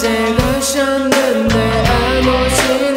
이제 가셨는데 아무 지